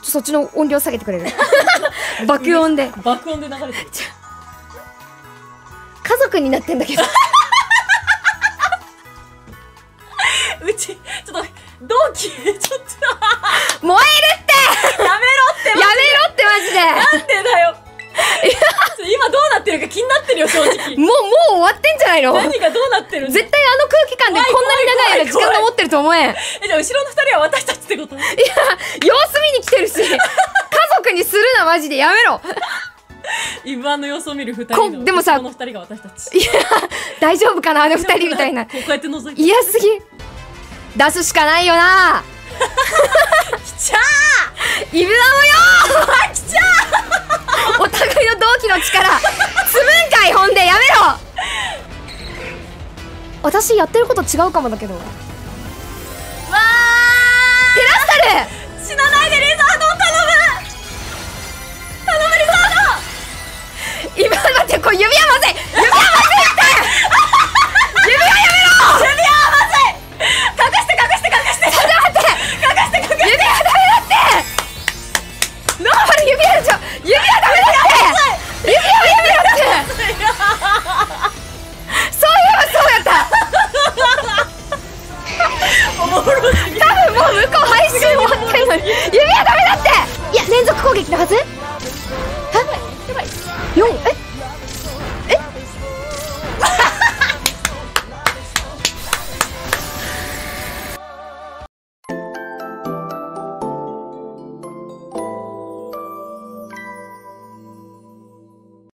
ょっとそっちの音量下げてくれる？爆音で。爆音で流れてる。家族になってんだけど。うちちょっと同期ちょっと。燃えるって！やめろってやめろってマジで。なんでだよ。今どうなってるか気になってるよ正直。もうもう終わってんじゃないの？何がどうなってる絶対あの空気感でこんなに長い間時間が持ってると思ええじゃあ後ろの二人は私たちってこと？様子見に来てるし家族にするなマジでやめろ。イブワンの様子を見る二こ人のでもさ後ろの二人が私たち。いや大丈夫かな？あの二人みたいな。こうやって覗いて嫌すぎ。出すしかないよな。きちゃイブナもよー！きちゃお互いの同期の力。積むんかいほんでやめろ！私やってること違うかもだけど今待ってこれ指輪まずい指輪哟，哎，